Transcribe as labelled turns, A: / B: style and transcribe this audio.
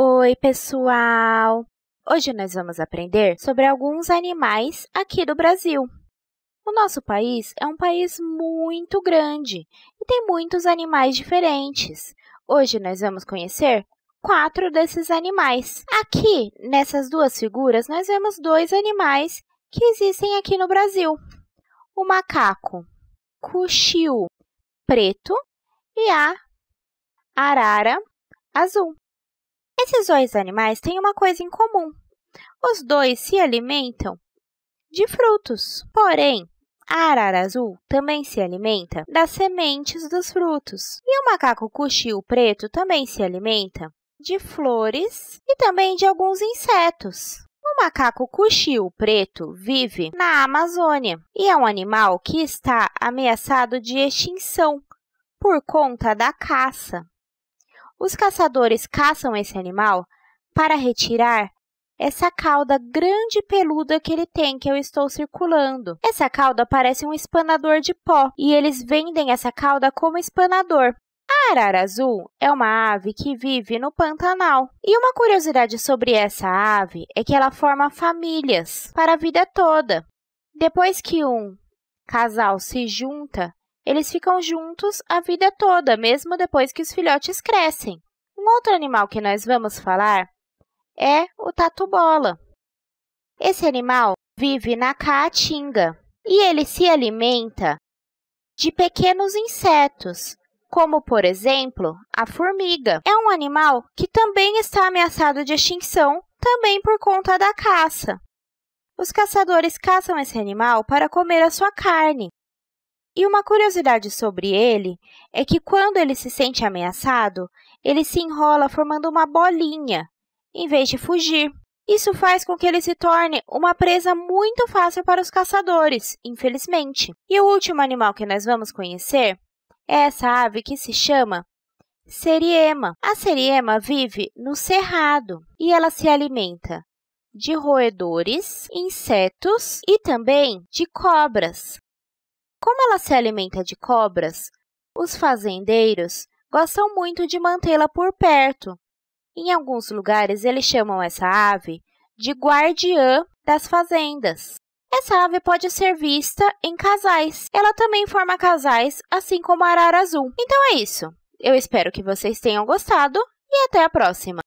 A: Oi, pessoal! Hoje nós vamos aprender sobre alguns animais aqui do Brasil. O nosso país é um país muito grande e tem muitos animais diferentes. Hoje nós vamos conhecer quatro desses animais. Aqui, nessas duas figuras, nós vemos dois animais que existem aqui no Brasil. O macaco cuxiu preto e a arara azul. Esses dois animais têm uma coisa em comum. Os dois se alimentam de frutos. Porém, a arara azul também se alimenta das sementes dos frutos. E o macaco cuxil preto também se alimenta de flores e também de alguns insetos. O macaco cuxil preto vive na Amazônia e é um animal que está ameaçado de extinção por conta da caça. Os caçadores caçam esse animal para retirar essa cauda grande e peluda que ele tem, que eu estou circulando. Essa cauda parece um espanador de pó e eles vendem essa cauda como espanador. A arara azul é uma ave que vive no Pantanal. E uma curiosidade sobre essa ave é que ela forma famílias para a vida toda. Depois que um casal se junta, eles ficam juntos a vida toda, mesmo depois que os filhotes crescem. Um outro animal que nós vamos falar é o tatu-bola. Esse animal vive na caatinga e ele se alimenta de pequenos insetos, como, por exemplo, a formiga. É um animal que também está ameaçado de extinção, também por conta da caça. Os caçadores caçam esse animal para comer a sua carne. E uma curiosidade sobre ele é que quando ele se sente ameaçado, ele se enrola formando uma bolinha, em vez de fugir. Isso faz com que ele se torne uma presa muito fácil para os caçadores, infelizmente. E o último animal que nós vamos conhecer é essa ave que se chama seriema. A seriema vive no cerrado e ela se alimenta de roedores, insetos e também de cobras. Como ela se alimenta de cobras, os fazendeiros gostam muito de mantê-la por perto. Em alguns lugares, eles chamam essa ave de guardiã das fazendas. Essa ave pode ser vista em casais. Ela também forma casais, assim como a arara azul. Então é isso. Eu espero que vocês tenham gostado e até a próxima!